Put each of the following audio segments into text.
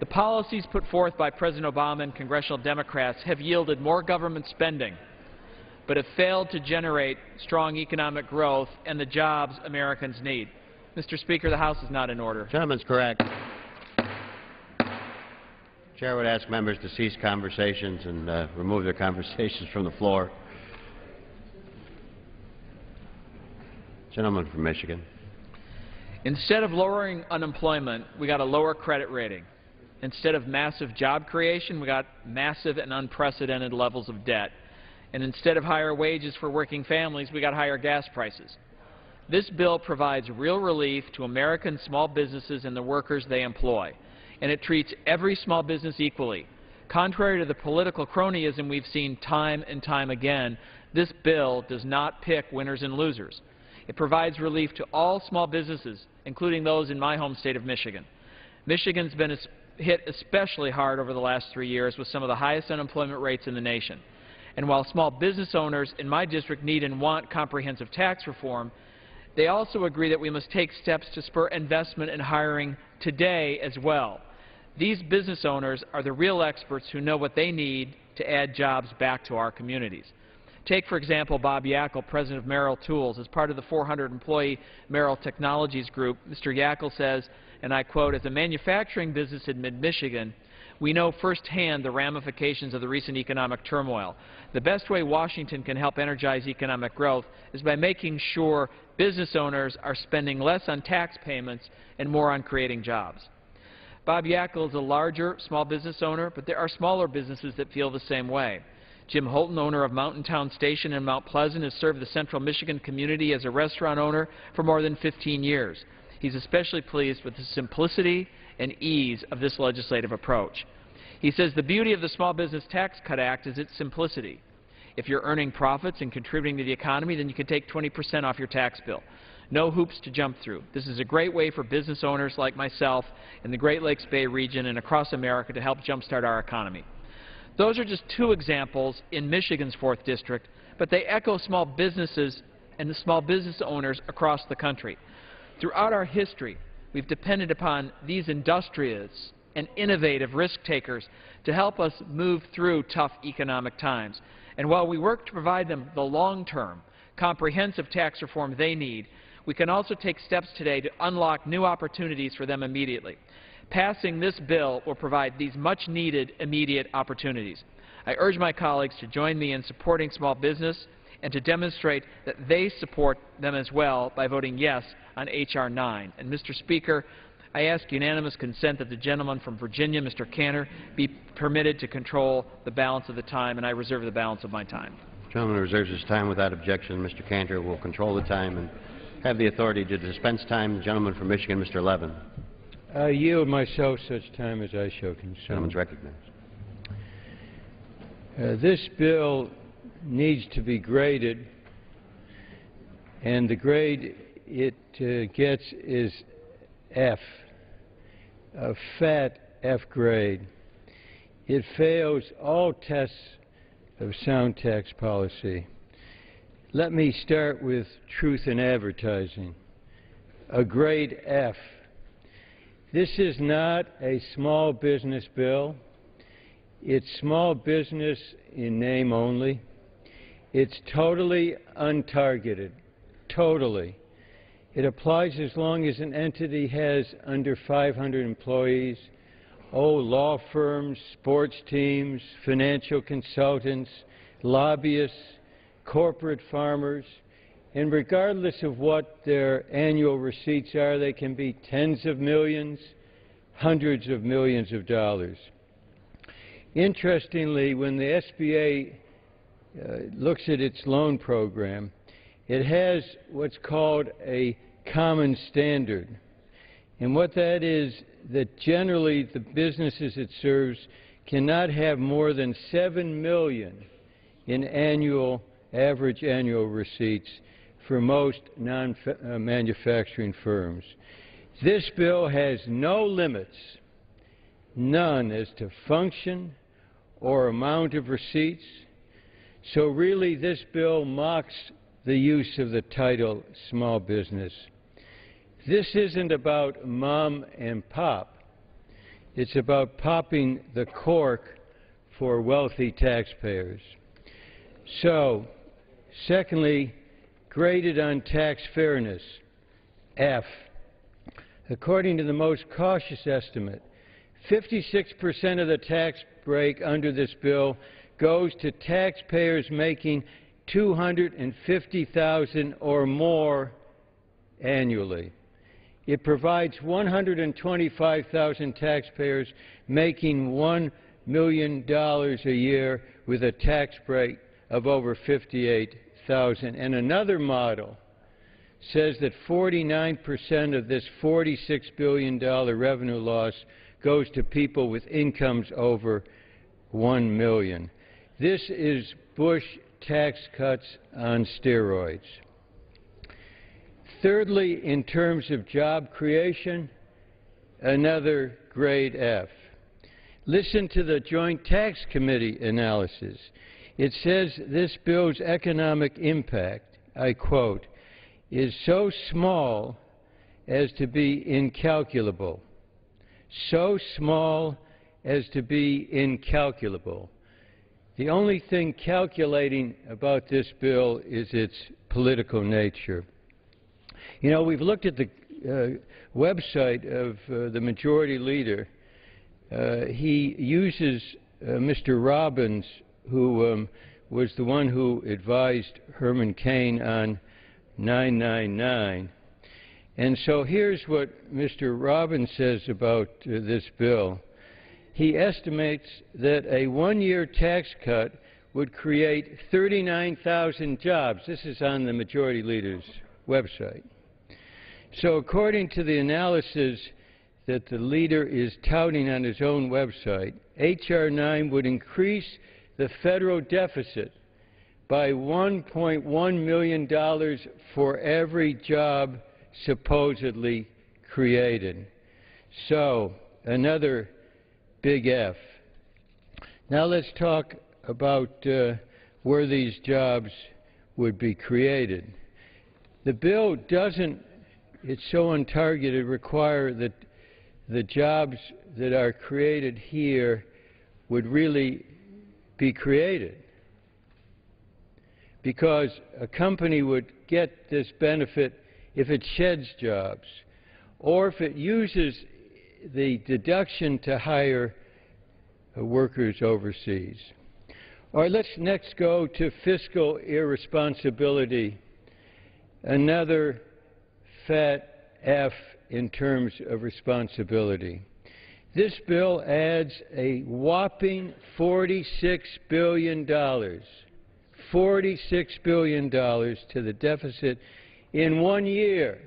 The policies put forth by President Obama and congressional Democrats have yielded more government spending, but have failed to generate strong economic growth and the jobs Americans need. Mr. Speaker, the House is not in order. Gentleman's correct. Chair would ask members to cease conversations and uh, remove their conversations from the floor. Gentleman from Michigan. Instead of lowering unemployment, we got a lower credit rating. Instead of massive job creation, we got massive and unprecedented levels of debt. And instead of higher wages for working families, we got higher gas prices. This bill provides real relief to American small businesses and the workers they employ, and it treats every small business equally. Contrary to the political cronyism we've seen time and time again, this bill does not pick winners and losers. It provides relief to all small businesses, including those in my home state of Michigan. Michigan's been hit especially hard over the last three years with some of the highest unemployment rates in the nation. And while small business owners in my district need and want comprehensive tax reform, they also agree that we must take steps to spur investment and hiring today as well. These business owners are the real experts who know what they need to add jobs back to our communities. Take, for example, Bob Yackel, president of Merrill Tools. As part of the 400-employee Merrill Technologies Group, Mr. Yackel says, and I quote, as a manufacturing business in mid-Michigan, we know firsthand the ramifications of the recent economic turmoil. The best way Washington can help energize economic growth is by making sure business owners are spending less on tax payments and more on creating jobs. Bob Yackel is a larger small business owner, but there are smaller businesses that feel the same way. Jim Holton, owner of Mountain Town Station in Mount Pleasant, has served the central Michigan community as a restaurant owner for more than 15 years. He's especially pleased with the simplicity and ease of this legislative approach. He says the beauty of the Small Business Tax Cut Act is its simplicity. If you're earning profits and contributing to the economy, then you can take 20 percent off your tax bill. No hoops to jump through. This is a great way for business owners like myself in the Great Lakes Bay region and across America to help jumpstart our economy. Those are just two examples in Michigan's 4th District, but they echo small businesses and the small business owners across the country. Throughout our history, we've depended upon these industrious and innovative risk takers to help us move through tough economic times. And while we work to provide them the long-term, comprehensive tax reform they need, we can also take steps today to unlock new opportunities for them immediately. Passing this bill will provide these much-needed immediate opportunities. I urge my colleagues to join me in supporting small business and to demonstrate that they support them as well by voting yes on H.R. 9. And, Mr. Speaker, I ask unanimous consent that the gentleman from Virginia, Mr. Cantor, be permitted to control the balance of the time, and I reserve the balance of my time. The gentleman reserves his time without objection. Mr. Cantor will control the time and have the authority to dispense time. The gentleman from Michigan, Mr. Levin. I yield myself such time as I shall consume. Gentleman's recognized. Uh, this bill needs to be graded, and the grade it uh, gets is F, a fat F grade. It fails all tests of sound tax policy. Let me start with truth in advertising. A grade F this is not a small business bill. It's small business in name only. It's totally untargeted, totally. It applies as long as an entity has under 500 employees. Oh, law firms, sports teams, financial consultants, lobbyists, corporate farmers, and regardless of what their annual receipts are, they can be tens of millions, hundreds of millions of dollars. Interestingly, when the SBA Uh, looks at its loan program, it has what's called a common standard. And what that is, that generally the businesses it serves cannot have more than 7 million in annual, average annual receipts for most non-manufacturing uh, firms. This bill has no limits, none as to function or amount of receipts. So really this bill mocks the use of the title small business. This isn't about mom and pop. It's about popping the cork for wealthy taxpayers. So, secondly, graded on tax fairness, F. According to the most cautious estimate, 56% of the tax break under this bill goes to taxpayers making 250,000 or more annually. It provides 125,000 taxpayers making $1 million a year with a tax break of over 58,000. And another model says that 49% of this $46 billion revenue loss goes to people with incomes over 1 million. This is Bush tax cuts on steroids. Thirdly, in terms of job creation, another grade F. Listen to the Joint Tax Committee analysis. It says this bill's economic impact, I quote, is so small as to be incalculable. So small as to be incalculable. The only thing calculating about this bill is its political nature. You know, we've looked at the uh, website of uh, the majority leader. Uh, he uses uh, Mr. Robbins, who um, was the one who advised Herman Cain on 999. And so here's what Mr. Robbins says about uh, this bill. He estimates that a one-year tax cut would create 39,000 jobs. This is on the majority leader's website. So according to the analysis that the leader is touting on his own website, H.R. 9 would increase the federal deficit by $1.1 million for every job supposedly created. So, another big F. Now let's talk about uh, where these jobs would be created. The bill doesn't, it's so untargeted, require that the jobs that are created here would really be created. Because a company would get this benefit if it sheds jobs, or if it uses the deduction to hire uh, workers overseas. All right, let's next go to fiscal irresponsibility, another fat F in terms of responsibility. This bill adds a whopping $46 billion, $46 billion to the deficit in one year.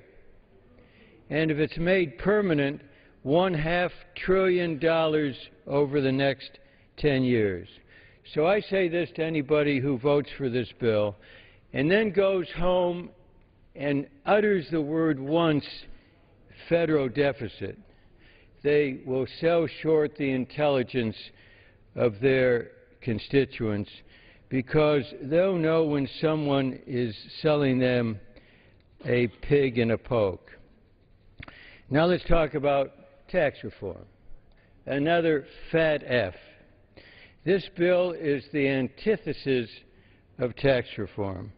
And if it's made permanent, one half trillion dollars over the next 10 years. So I say this to anybody who votes for this bill and then goes home and utters the word once federal deficit. They will sell short the intelligence of their constituents because they'll know when someone is selling them a pig in a poke. Now let's talk about tax reform. Another fat F. This bill is the antithesis of tax reform.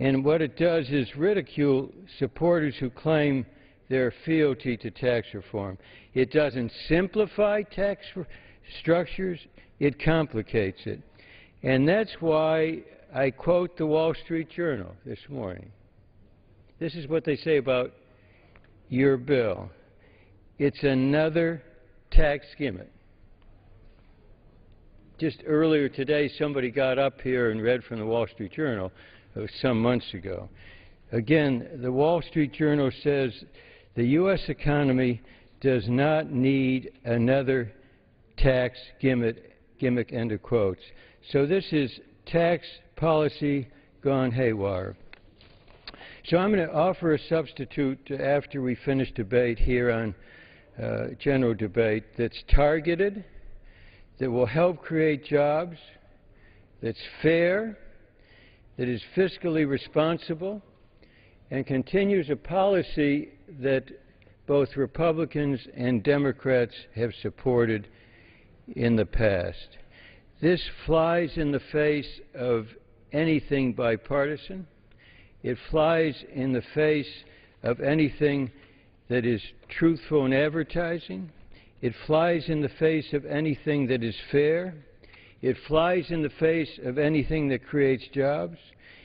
And what it does is ridicule supporters who claim their fealty to tax reform. It doesn't simplify tax structures, it complicates it. And that's why I quote the Wall Street Journal this morning. This is what they say about your bill. It's another tax gimmick. Just earlier today, somebody got up here and read from the Wall Street Journal uh, some months ago. Again, the Wall Street Journal says the U.S. economy does not need another tax gimmick, gimmick, end of quotes. So this is tax policy gone haywire. So I'm going to offer a substitute after we finish debate here on uh, general debate that's targeted, that will help create jobs, that's fair, that is fiscally responsible, and continues a policy that both Republicans and Democrats have supported in the past. This flies in the face of anything bipartisan. It flies in the face of anything that is truthful in advertising. It flies in the face of anything that is fair. It flies in the face of anything that creates jobs.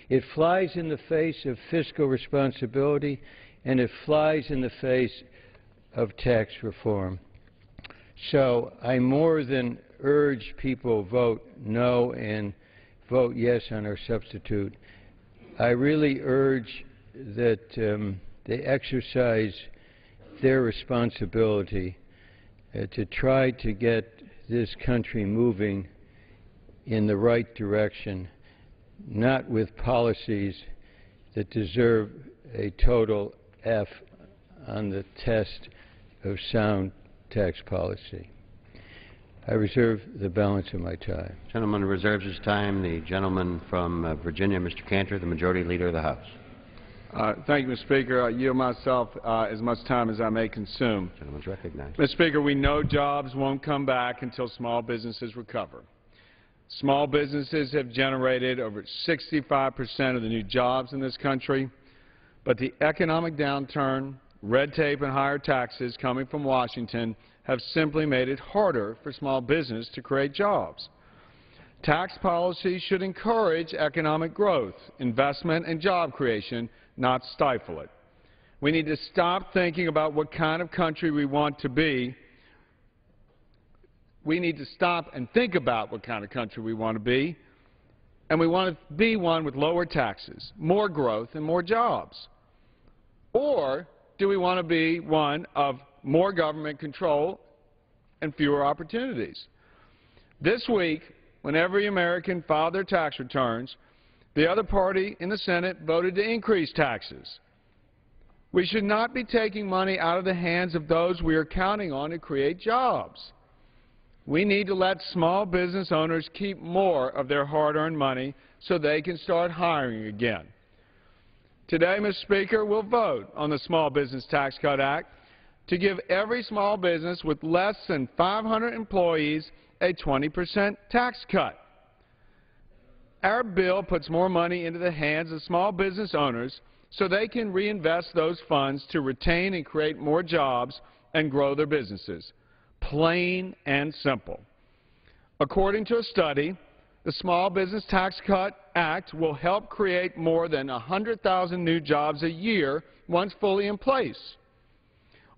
It flies in the face of fiscal responsibility. And it flies in the face of tax reform. So I more than urge people vote no and vote yes on our substitute. I really urge that um, they exercise their responsibility uh, to try to get this country moving in the right direction, not with policies that deserve a total F on the test of sound tax policy. I reserve the balance of my time. Gentleman reserves his time. The gentleman from uh, Virginia, Mr. Cantor, the Majority Leader of the House. Uh, thank you, Mr. Speaker. I yield myself uh, as much time as I may consume. Gentleman's recognized. Mr. Speaker, we know jobs won't come back until small businesses recover. Small businesses have generated over 65 percent of the new jobs in this country, but the economic downturn, red tape, and higher taxes coming from Washington have simply made it harder for small business to create jobs. Tax policy should encourage economic growth, investment, and job creation, not stifle it. We need to stop thinking about what kind of country we want to be. We need to stop and think about what kind of country we want to be. And we want to be one with lower taxes, more growth, and more jobs. Or do we want to be one of more government control and fewer opportunities? This week, when every American filed their tax returns, the other party in the Senate voted to increase taxes. We should not be taking money out of the hands of those we are counting on to create jobs. We need to let small business owners keep more of their hard-earned money so they can start hiring again. Today, Mr. Speaker, we'll vote on the Small Business Tax Cut Act to give every small business with less than 500 employees a 20 percent tax cut. Our bill puts more money into the hands of small business owners so they can reinvest those funds to retain and create more jobs and grow their businesses plain and simple. According to a study, the Small Business Tax Cut Act will help create more than 100,000 new jobs a year once fully in place.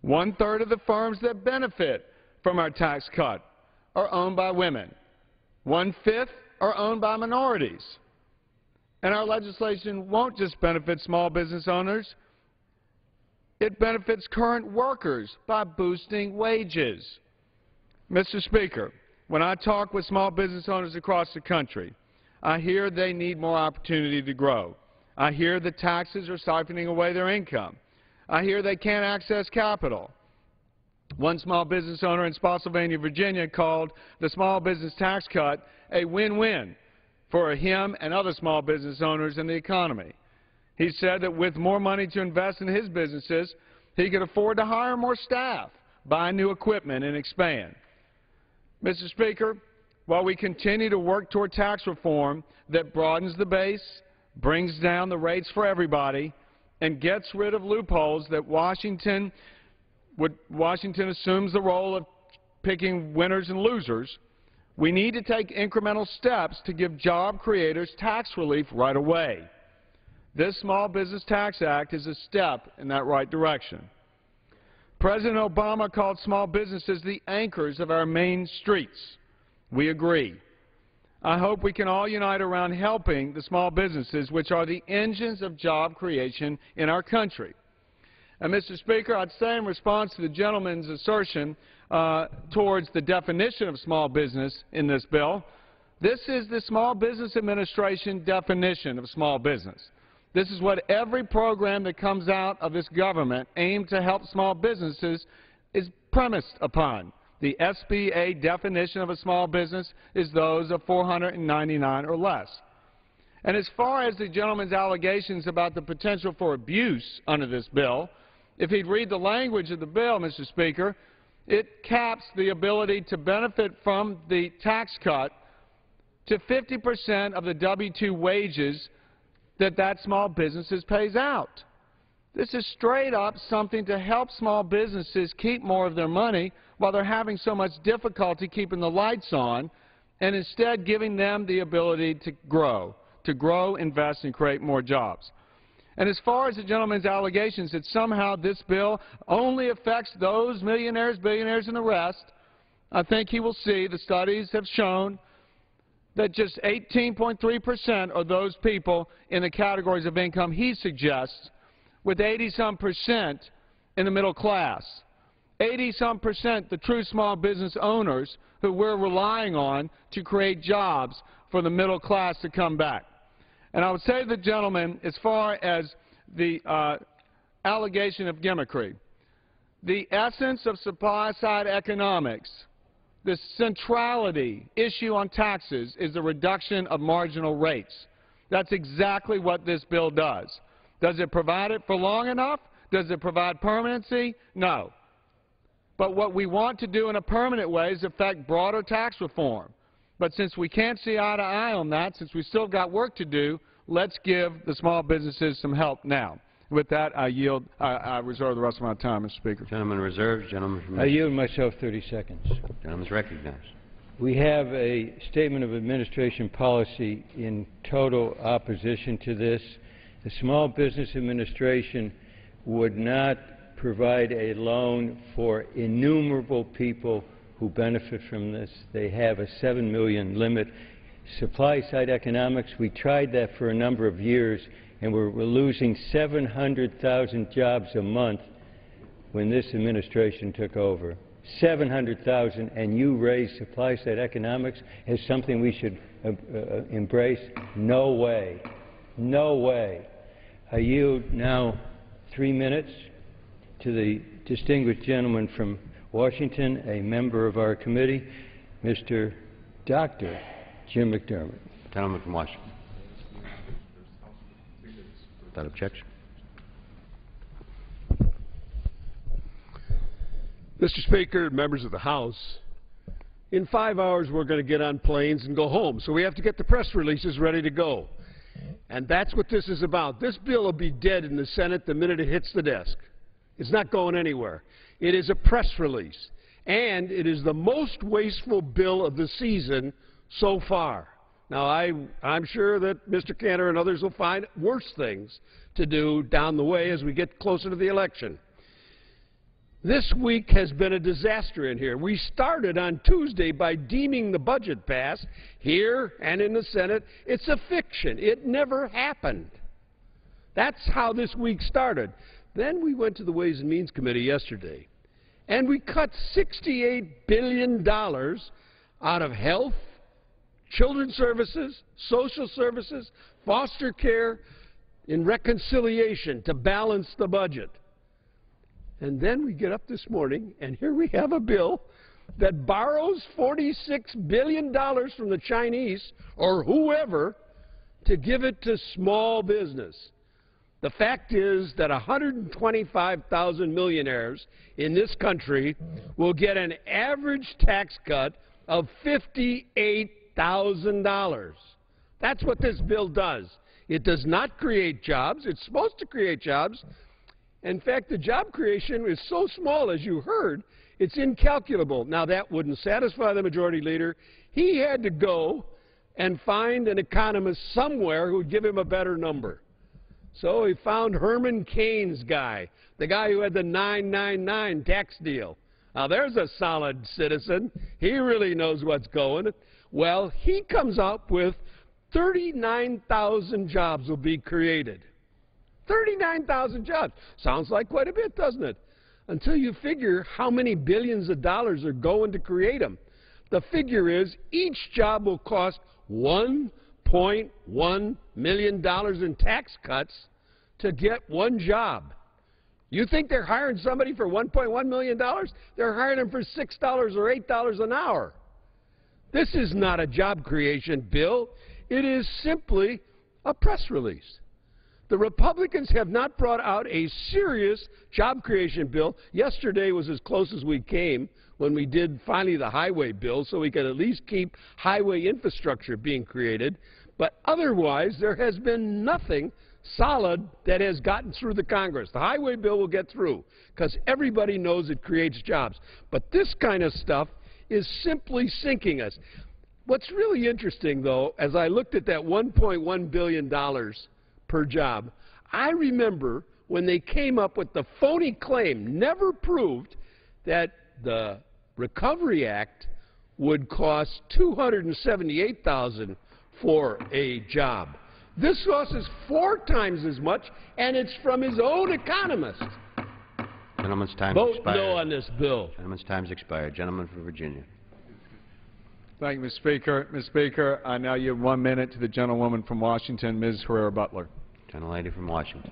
One-third of the firms that benefit from our tax cut are owned by women. One-fifth are owned by minorities. And our legislation won't just benefit small business owners. It benefits current workers by boosting wages. Mr. Speaker, when I talk with small business owners across the country, I hear they need more opportunity to grow. I hear the taxes are siphoning away their income. I hear they can't access capital. One small business owner in Spotsylvania, Virginia called the small business tax cut a win-win for him and other small business owners in the economy. He said that with more money to invest in his businesses, he could afford to hire more staff, buy new equipment, and expand. Mr. Speaker, while we continue to work toward tax reform that broadens the base, brings down the rates for everybody, and gets rid of loopholes that Washington, would, Washington assumes the role of picking winners and losers, we need to take incremental steps to give job creators tax relief right away. This Small Business Tax Act is a step in that right direction. President Obama called small businesses the anchors of our main streets. We agree. I hope we can all unite around helping the small businesses, which are the engines of job creation in our country. And, Mr. Speaker, I'd say in response to the gentleman's assertion uh, towards the definition of small business in this bill, this is the Small Business Administration definition of small business. This is what every program that comes out of this government aimed to help small businesses is premised upon. The SBA definition of a small business is those of 499 or less. And as far as the gentleman's allegations about the potential for abuse under this bill, if he'd read the language of the bill, Mr. Speaker, it caps the ability to benefit from the tax cut to 50 percent of the W-2 wages that that small businesses pays out. This is straight up something to help small businesses keep more of their money while they're having so much difficulty keeping the lights on and instead giving them the ability to grow, to grow, invest, and create more jobs. And as far as the gentleman's allegations that somehow this bill only affects those millionaires, billionaires, and the rest, I think he will see the studies have shown that just 18.3 percent are those people in the categories of income he suggests, with 80-some percent in the middle class. 80-some percent the true small business owners who we're relying on to create jobs for the middle class to come back. And I would say to the gentleman, as far as the uh, allegation of gimmickry, the essence of supply-side economics, the centrality issue on taxes is the reduction of marginal rates. That's exactly what this bill does. Does it provide it for long enough? Does it provide permanency? No. But what we want to do in a permanent way is affect broader tax reform. But since we can't see eye to eye on that, since we still got work to do, let's give the small businesses some help now. With that, I yield, I, I reserve the rest of my time, Mr. Speaker. Gentleman reserves. Gentleman from I yield myself 30 seconds. Gentleman's recognized. We have a statement of administration policy in total opposition to this. The Small Business Administration would not provide a loan for innumerable people who benefit from this. They have a 7 million limit. Supply side economics, we tried that for a number of years and we're, we're losing 700,000 jobs a month when this administration took over. 700,000 and you raise supply side economics as something we should uh, uh, embrace? No way. No way. I yield now three minutes to the distinguished gentleman from Washington, a member of our committee, Mr. Dr. Jim McDermott. Gentleman from Washington. Without objection. Mr. Speaker, members of the House, in five hours we're going to get on planes and go home, so we have to get the press releases ready to go. And that's what this is about. This bill will be dead in the Senate the minute it hits the desk. It's not going anywhere. It is a press release, and it is the most wasteful bill of the season so far. Now, I, I'm sure that Mr. Cantor and others will find worse things to do down the way as we get closer to the election. This week has been a disaster in here. We started on Tuesday by deeming the budget passed here and in the Senate. It's a fiction. It never happened. That's how this week started. Then we went to the Ways and Means Committee yesterday, and we cut $68 billion out of health, children's services, social services, foster care, in reconciliation to balance the budget. And then we get up this morning, and here we have a bill that borrows $46 billion from the Chinese or whoever to give it to small business. The fact is that 125,000 millionaires in this country will get an average tax cut of $58,000. That's what this bill does. It does not create jobs. It's supposed to create jobs, in fact, the job creation is so small, as you heard, it's incalculable. Now, that wouldn't satisfy the majority leader. He had to go and find an economist somewhere who would give him a better number. So he found Herman Cain's guy, the guy who had the 999 tax deal. Now, there's a solid citizen. He really knows what's going. Well, he comes up with 39,000 jobs will be created. 39,000 jobs. Sounds like quite a bit, doesn't it? Until you figure how many billions of dollars are going to create them. The figure is each job will cost $1.1 million in tax cuts to get one job. You think they're hiring somebody for $1.1 million? They're hiring them for $6 or $8 an hour. This is not a job creation bill. It is simply a press release. The Republicans have not brought out a serious job creation bill. Yesterday was as close as we came when we did finally the highway bill so we could at least keep highway infrastructure being created. But otherwise, there has been nothing solid that has gotten through the Congress. The highway bill will get through because everybody knows it creates jobs. But this kind of stuff is simply sinking us. What's really interesting, though, as I looked at that $1.1 billion per job, I remember when they came up with the phony claim, never proved, that the Recovery Act would cost 278000 for a job. This costs us four times as much, and it's from his own economist. Gentleman's time Vote expired. no on this bill. Gentleman's time's expired. Gentleman from Virginia. Thank you, Mr. Speaker. Mr. Speaker, I now yield one minute to the gentlewoman from Washington, Ms. Herrera Beutler. Gentlelady from Washington.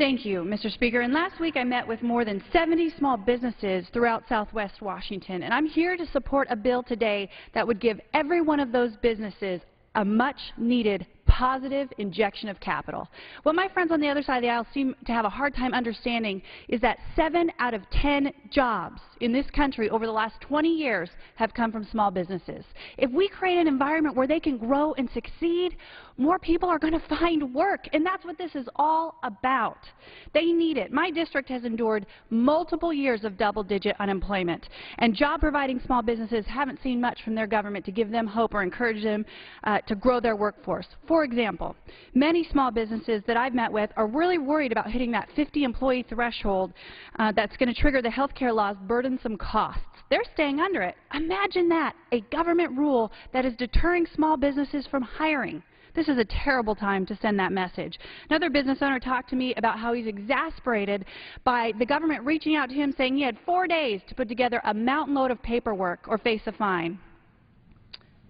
Thank you, Mr. Speaker. And last week I met with more than 70 small businesses throughout southwest Washington, and I'm here to support a bill today that would give every one of those businesses a much-needed positive injection of capital. What my friends on the other side of the aisle seem to have a hard time understanding is that 7 out of 10 jobs in this country over the last 20 years have come from small businesses. If we create an environment where they can grow and succeed, more people are going to find work, and that's what this is all about. They need it. My district has endured multiple years of double-digit unemployment, and job-providing small businesses haven't seen much from their government to give them hope or encourage them uh, to grow their workforce. For example, many small businesses that I've met with are really worried about hitting that 50-employee threshold uh, that's going to trigger the health care law's burdensome costs. They're staying under it. Imagine that, a government rule that is deterring small businesses from hiring. This is a terrible time to send that message. Another business owner talked to me about how he's exasperated by the government reaching out to him saying he had four days to put together a mountain load of paperwork or face a fine.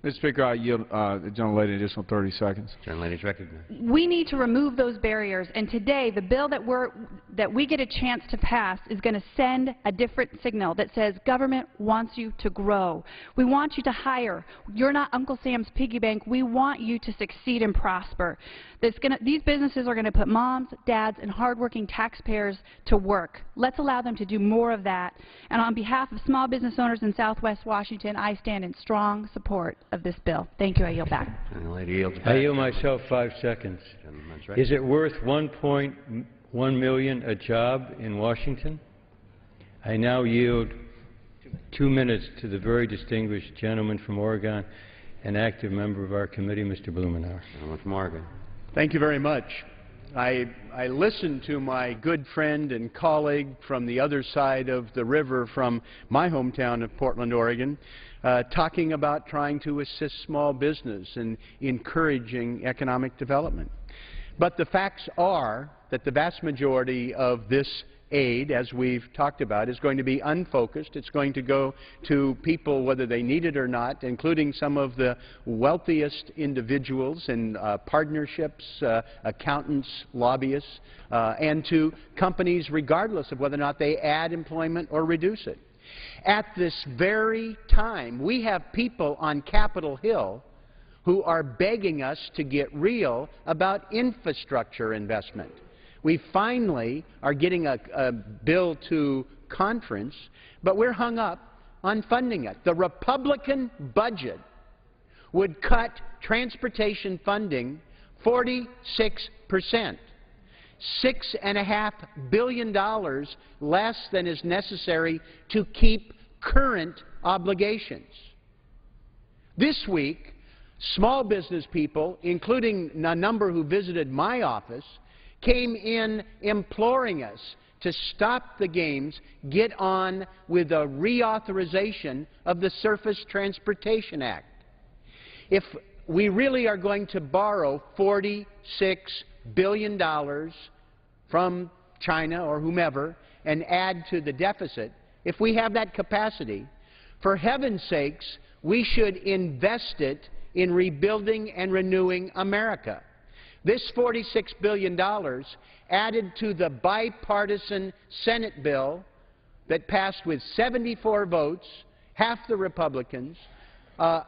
Mr. Speaker, I yield uh, the gentlelady an additional 30 seconds. Gentlelady's recognized. We need to remove those barriers, and today the bill that, we're, that we get a chance to pass is going to send a different signal that says government wants you to grow. We want you to hire. You're not Uncle Sam's piggy bank. We want you to succeed and prosper. Gonna, these businesses are going to put moms, dads, and hardworking taxpayers to work. Let's allow them to do more of that. And on behalf of small business owners in Southwest Washington, I stand in strong support of this bill. Thank you. I yield back. Gentlelady yields I yield myself five seconds. Gentleman's Is it worth 1.1 million a job in Washington? I now yield two minutes to the very distinguished gentleman from Oregon, an active member of our committee, Mr. Blumenauer. Gentleman from Oregon. Thank you very much. I, I listened to my good friend and colleague from the other side of the river from my hometown of Portland, Oregon, uh, talking about trying to assist small business and encouraging economic development. But the facts are that the vast majority of this aid, as we've talked about, is going to be unfocused. It's going to go to people whether they need it or not, including some of the wealthiest individuals and uh, partnerships, uh, accountants, lobbyists, uh, and to companies regardless of whether or not they add employment or reduce it. At this very time, we have people on Capitol Hill who are begging us to get real about infrastructure investment. We finally are getting a, a bill to conference, but we're hung up on funding it. The Republican budget would cut transportation funding 46 percent. Six and a half billion dollars less than is necessary to keep current obligations. This week, small business people, including a number who visited my office, came in imploring us to stop the games, get on with a reauthorization of the Surface Transportation Act. If we really are going to borrow $46 billion from China or whomever and add to the deficit, if we have that capacity, for heaven's sakes, we should invest it in rebuilding and renewing America. This $46 billion added to the bipartisan Senate bill that passed with 74 votes, half the Republicans, uh,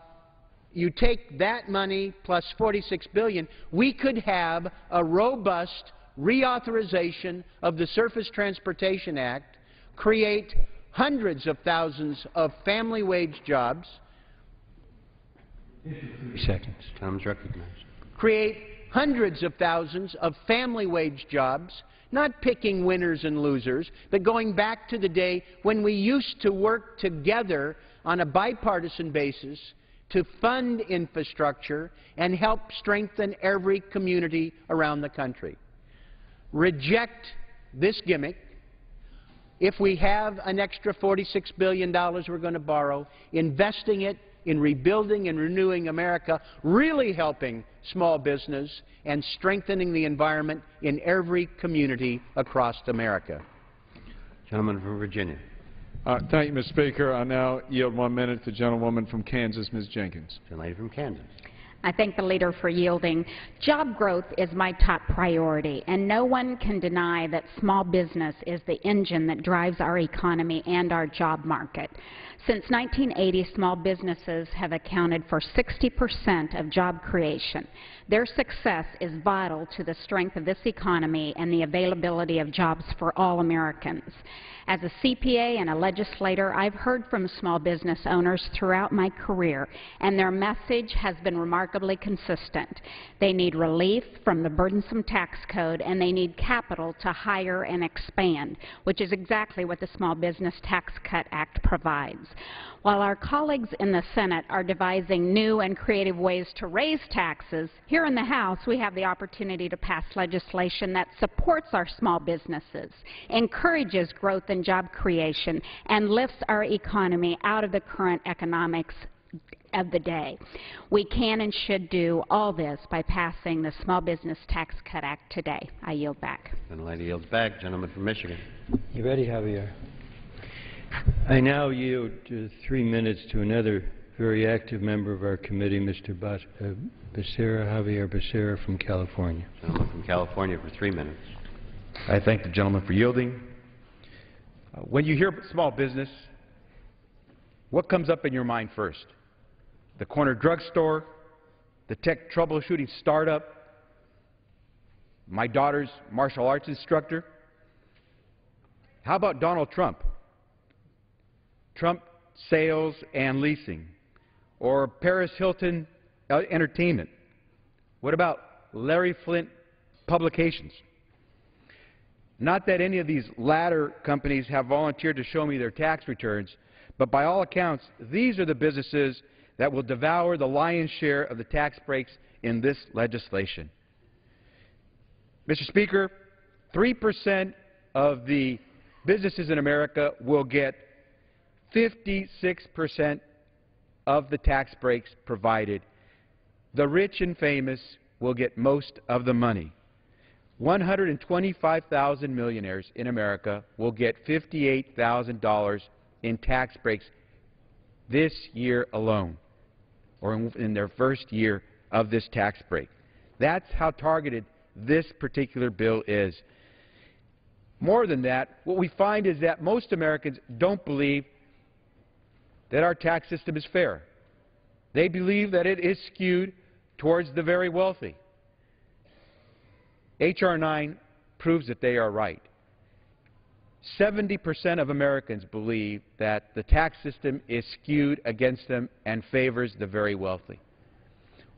you take that money plus $46 billion. we could have a robust reauthorization of the Surface Transportation Act, create hundreds of thousands of family wage jobs, seconds. Gentleman's recognized. create hundreds of thousands of family wage jobs, not picking winners and losers, but going back to the day when we used to work together on a bipartisan basis to fund infrastructure and help strengthen every community around the country. Reject this gimmick. If we have an extra $46 billion we're going to borrow, investing it in rebuilding and renewing America, really helping small business and strengthening the environment in every community across America. Gentleman from Virginia. Uh, thank you, Mr. Speaker. I now yield one minute to the gentlewoman from Kansas, Ms. Jenkins. Gentlelady from Kansas. I thank the leader for yielding. Job growth is my top priority, and no one can deny that small business is the engine that drives our economy and our job market. Since 1980, small businesses have accounted for 60 percent of job creation. Their success is vital to the strength of this economy and the availability of jobs for all Americans. As a CPA and a legislator, I've heard from small business owners throughout my career, and their message has been remarkably consistent. They need relief from the burdensome tax code, and they need capital to hire and expand, which is exactly what the Small Business Tax Cut Act provides. While our colleagues in the Senate are devising new and creative ways to raise taxes, here in the House we have the opportunity to pass legislation that supports our small businesses, encourages growth and job creation, and lifts our economy out of the current economics of the day. We can and should do all this by passing the Small Business Tax Cut Act today. I yield back. And the lady yields back. Gentleman from Michigan. You ready, Xavier? I now yield uh, three minutes to another very active member of our committee, Mr. Bas- uh, Becerra, Xavier Becerra from California. Gentleman from California for three minutes. I thank the gentleman for yielding. Uh, when you hear small business, what comes up in your mind first? The corner drugstore, the tech troubleshooting startup, my daughter's martial arts instructor? How about Donald Trump? Trump Sales and Leasing, or Paris Hilton uh, Entertainment? What about Larry Flynt Publications? Not that any of these latter companies have volunteered to show me their tax returns, but by all accounts, these are the businesses that will devour the lion's share of the tax breaks in this legislation. Mr. Speaker, 3% of the businesses in America will get 56% of the tax breaks provided. The rich and famous will get most of the money. 125,000 millionaires in America will get $58,000 in tax breaks this year alone, or in, their first year of this tax break. That's how targeted this particular bill is. More than that, what we find is that most Americans don't believe that our tax system is fair. They believe that it is skewed towards the very wealthy. H.R. 9 proves that they are right. 70% of Americans believe that the tax system is skewed against them and favors the very wealthy.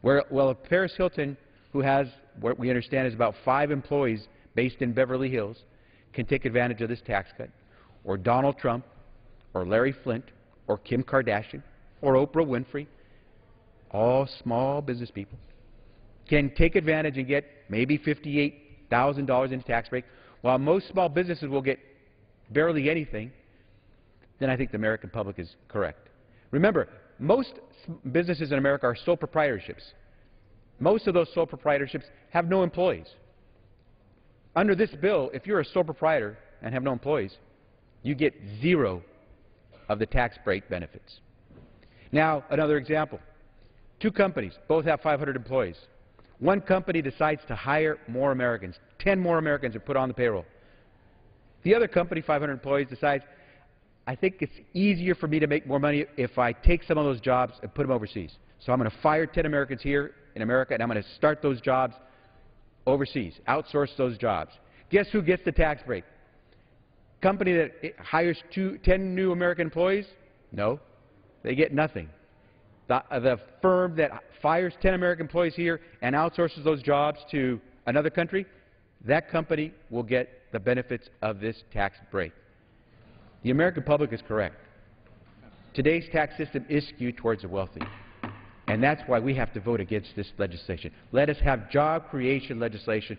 Where, well, Paris Hilton, who has what we understand is about five employees based in Beverly Hills, can take advantage of this tax cut, or Donald Trump, or Larry Flynt, or Kim Kardashian, or Oprah Winfrey, all small business people, can take advantage and get maybe $58,000 in tax break, while most small businesses will get barely anything, then I think the American public is correct. Remember, most businesses in America are sole proprietorships. Most of those sole proprietorships have no employees. Under this bill, if you're a sole proprietor and have no employees, you get zero of the tax break benefits. Now, another example. Two companies, both have 500 employees. One company decides to hire more Americans. 10 more Americans are put on the payroll. The other company, 500 employees, decides, I think it's easier for me to make more money if I take some of those jobs and put them overseas. So I'm going to fire 10 Americans here in America, and I'm going to start those jobs overseas, outsource those jobs. Guess who gets the tax break? Company that hires two, 10 new American employees? No, they get nothing. The, the firm that fires 10 American employees here and outsources those jobs to another country, that company will get the benefits of this tax break. The American public is correct. Today's tax system is skewed towards the wealthy. And that's why we have to vote against this legislation. Let us have job creation legislation.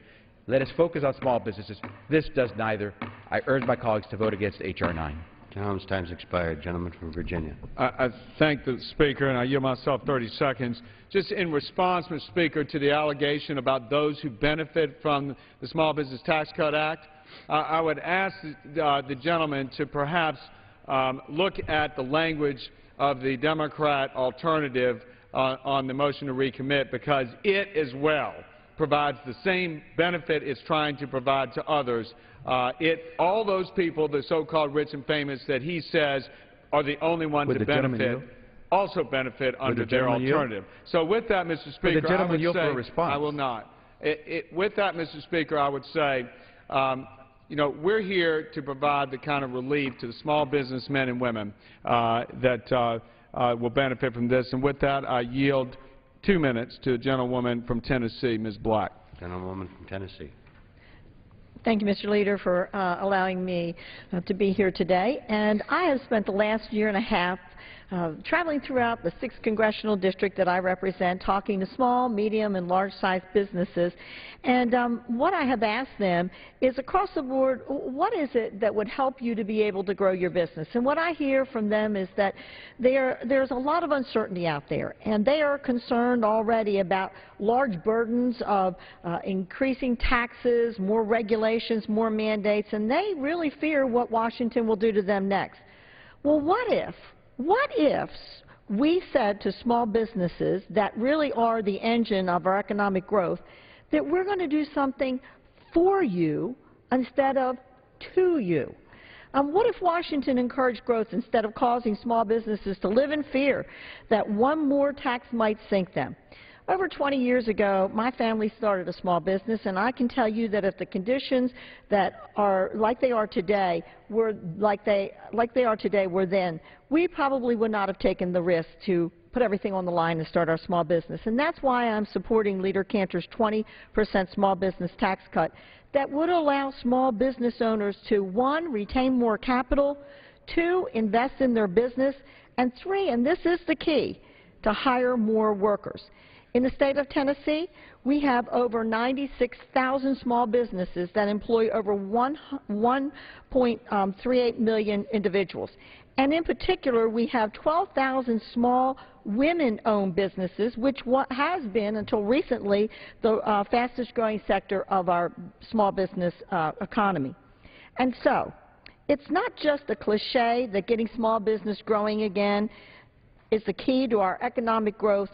Let us focus on small businesses. This does neither. I urge my colleagues to vote against H.R. 9. Gentleman's time's expired. Gentleman from Virginia. I, I thank the Speaker, and I yield myself 30 seconds. Just in response, Mr. Speaker, to the allegation about those who benefit from the Small Business Tax Cut Act, uh, I would ask the, uh, the gentleman to perhaps um, look at the language of the Democrat alternative uh, on the motion to recommit, because it as well provides the same benefit it's trying to provide to others. Uh, it, all those people, the so-called rich and famous, that he says are the only ones Would that benefit, also benefit under the their gentleman yield? alternative. So with that, Mr. Speaker, I would say, response? I will not. It, it, with that, Mr. Speaker, I would say, um, you know, we're here to provide the kind of relief to the small businessmen and women uh, that uh, uh, will benefit from this. And with that, I yield two minutes to a gentlewoman from Tennessee, Ms. Black. Gentlewoman from Tennessee. Thank you, Mr. Leader, for uh, allowing me uh, to be here today. And I have spent the last year and a half uh, traveling throughout the 6th Congressional District that I represent, talking to small, medium, and large-sized businesses. And um, what I have asked them is, across the board, what is it that would help you to be able to grow your business? And what I hear from them is that there, there's a lot of uncertainty out there, and they are concerned already about large burdens of uh, increasing taxes, more regulations, more mandates, and they really fear what Washington will do to them next. Well, what if, what if we said to small businesses that really are the engine of our economic growth that we're going to do something for you instead of to you? Um, what if Washington encouraged growth instead of causing small businesses to live in fear that one more tax might sink them? Over 20 years ago, my family started a small business, and I can tell you that if the conditions that are like they are today were like they, like they are today were then, we probably would not have taken the risk to put everything on the line and start our small business. And that's why I'm supporting Leader Cantor's 20% small business tax cut that would allow small business owners to, one, retain more capital, two, invest in their business, and three, and this is the key, to hire more workers. In the state of Tennessee, we have over 96,000 small businesses that employ over one hu- 1.38 million individuals. And in particular, we have 12,000 small women-owned businesses, which has been, until recently, the uh, fastest-growing sector of our small business uh, economy. And so, it's not just a cliche that getting small business growing again is the key to our economic growth.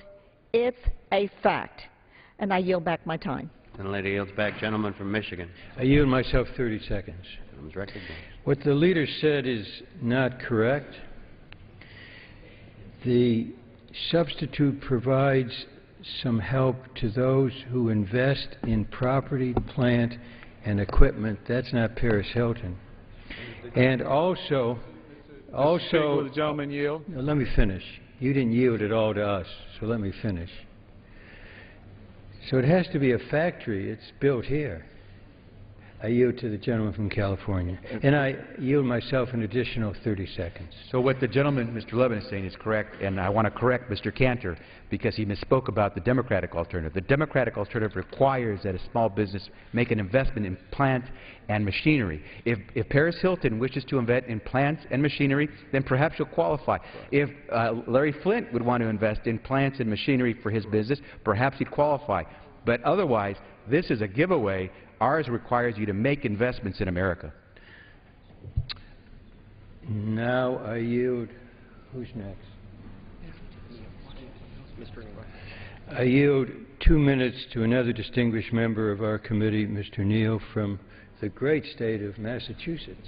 It's a fact. And I yield back my time. And the lady yields back. Gentleman from Michigan. I yield myself 30 seconds. What the leader said is not correct. The substitute provides some help to those who invest in property, plant, and equipment. That's not Paris Hilton. And also, also, the gentleman yield? let me finish. You didn't yield at all to us, so let me finish. So it has to be a factory. It's built here. I yield to the gentleman from California. And I yield myself an additional 30 seconds. So what the gentleman, Mr. Levin, is saying is correct, and I want to correct Mr. Cantor because he misspoke about the Democratic alternative. The Democratic alternative requires that a small business make an investment in plant and machinery. If, if Paris Hilton wishes to invest in plants and machinery, then perhaps he'll qualify. If uh, Larry Flynt would want to invest in plants and machinery for his business, perhaps he'd qualify. But otherwise, this is a giveaway. Ours requires you to make investments in America. Now I yield, who's next? Mr. I yield two minutes to another distinguished member of our committee, Mr. Neal, from the great state of Massachusetts.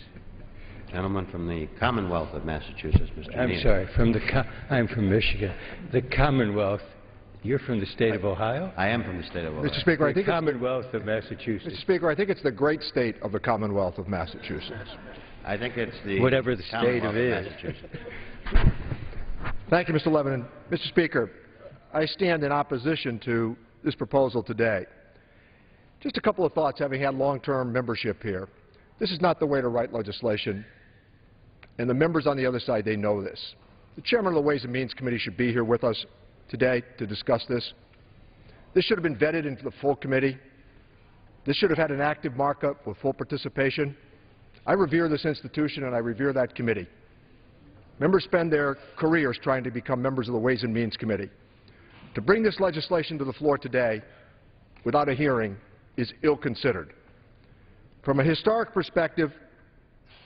Gentleman from the Commonwealth of Massachusetts, Mr. I'm Neal. sorry, from the, co- I'm from Michigan. The Commonwealth, you're from the state of Ohio? I am from the state of Ohio. Mr. Speaker, I The think it's, Commonwealth of Massachusetts. Mr. Speaker, I think it's the great state of the Commonwealth of Massachusetts. I think it's the Whatever the state Commonwealth of is. Thank you, Mr. Lebanon. Mr. Speaker, I stand in opposition to this proposal today. Just a couple of thoughts, having had long-term membership here. This is not the way to write legislation, and the members on the other side, they know this. The chairman of the Ways and Means Committee should be here with us today to discuss this. This should have been vetted into the full committee. This should have had an active markup with full participation. I revere this institution and I revere that committee. Members spend their careers trying to become members of the Ways and Means Committee. To bring this legislation to the floor today without a hearing is ill-considered. From a historic perspective,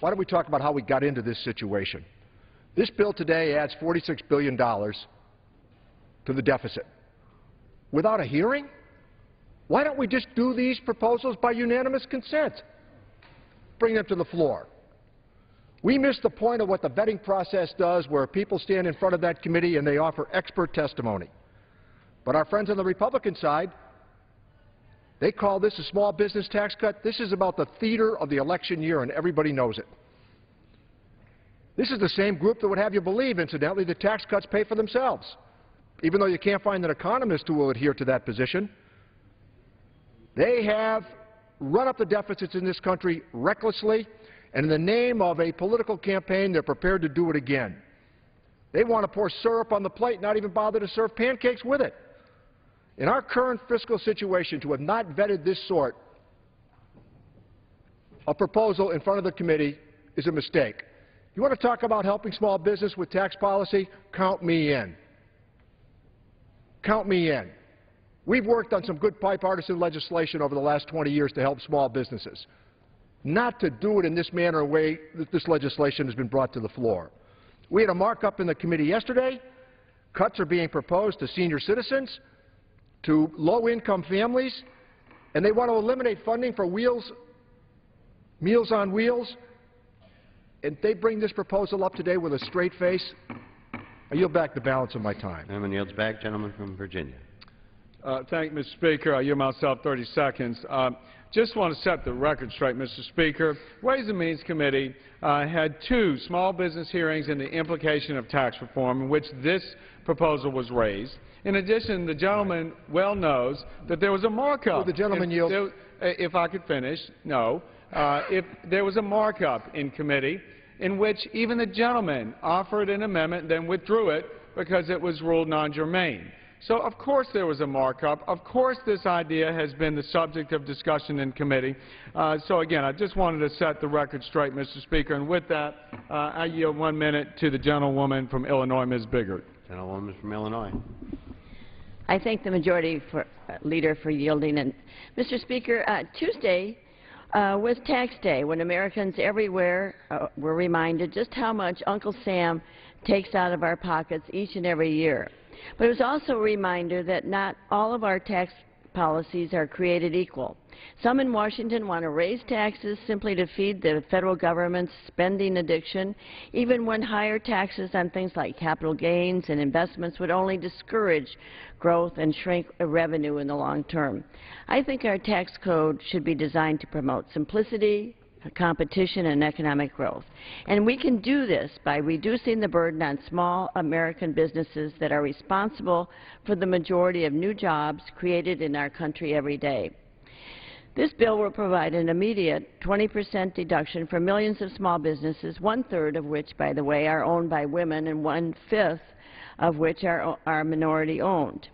why don't we talk about how we got into this situation? This bill today adds $46 billion to the deficit. Without a hearing? Why don't we just do these proposals by unanimous consent? Bring them to the floor. We missed the point of what the vetting process does, where people stand in front of that committee and they offer expert testimony. But our friends on the Republican side, they call this a small business tax cut. This is about the theater of the election year, and everybody knows it. This is the same group that would have you believe, incidentally, that tax cuts pay for themselves, even though you can't find an economist who will adhere to that position. They have run up the deficits in this country recklessly, and in the name of a political campaign, they're prepared to do it again. They want to pour syrup on the plate, not even bother to serve pancakes with it. In our current fiscal situation, to have not vetted this sort of proposal in front of the committee is a mistake. You want to talk about helping small business with tax policy? Count me in. Count me in. We've worked on some good bipartisan legislation over the last 20 years to help small businesses. Not to do it in this manner and way that this legislation has been brought to the floor. We had a markup in the committee yesterday. Cuts are being proposed to senior citizens, to low-income families, and they want to eliminate funding for wheels, Meals on Wheels. And they bring this proposal up today with a straight face. I yield back the balance of my time. Gentleman yields back. Gentleman from Virginia. Uh, Thank you, Mr. Speaker. I yield myself 30 seconds. Uh, Just want to set the record straight, Mr. Speaker. Ways and Means Committee uh, had two small business hearings in the implication of tax reform in which this proposal was raised. In addition, the gentleman well knows that there was a markup. Will the gentleman If yield? there- If I could finish, no. Uh, If there was a markup in committee in which even the gentleman offered an amendment, then withdrew it because it was ruled non-germane. So of course there was a markup. Of course this idea has been the subject of discussion in committee. Uh, so again, I just wanted to set the record straight, Mr. Speaker. And with that, uh, I yield one minute to the gentlewoman from Illinois, Ms. Biggert. Gentlewoman from Illinois. I thank the majority for, uh, leader for yielding. And Mr. Speaker, uh, Tuesday uh, was tax day when Americans everywhere uh, were reminded just how much Uncle Sam takes out of our pockets each and every year. But it was also a reminder that not all of our tax policies are created equal. Some in Washington want to raise taxes simply to feed the federal government's spending addiction, even when higher taxes on things like capital gains and investments would only discourage growth and shrink revenue in the long term. I think our tax code should be designed to promote simplicity, competition and economic growth. And we can do this by reducing the burden on small American businesses that are responsible for the majority of new jobs created in our country every day. This bill will provide an immediate 20 percent deduction for millions of small businesses, one-third of which, by the way, are owned by women and one-fifth of which are, are minority-owned.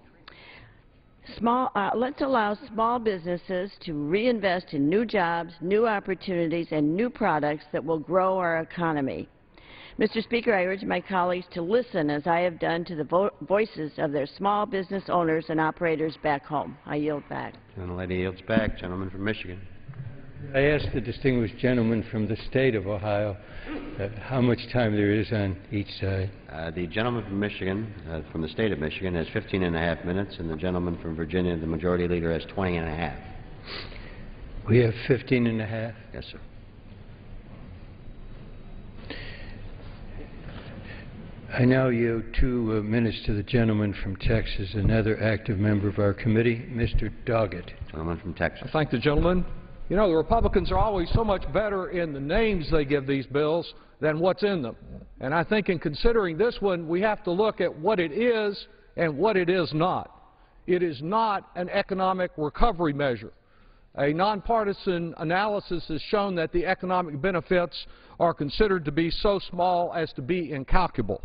Small, uh, let's allow small businesses to reinvest in new jobs, new opportunities, and new products that will grow our economy. Mr. Speaker, I urge my colleagues to listen, as I have done, to the vo voices of their small business owners and operators back home. I yield back. Gentlelady yields back. Gentleman from Michigan. I ask the distinguished gentleman from the state of Ohio uh, how much time there is on each side. Uh, the gentleman from Michigan, uh, from the state of Michigan, has 15 and a half minutes, and the gentleman from Virginia, the majority leader, has 20 and a half. We have 15 and a half. Yes, sir. I now yield two uh, minutes to the gentleman from Texas, another active member of our committee, Mr. Doggett. Gentleman from Texas. I thank the gentleman. You know, the Republicans are always so much better in the names they give these bills than what's in them. And I think in considering this one, we have to look at what it is and what it is not. It is not an economic recovery measure. A nonpartisan analysis has shown that the economic benefits are considered to be so small as to be incalculable.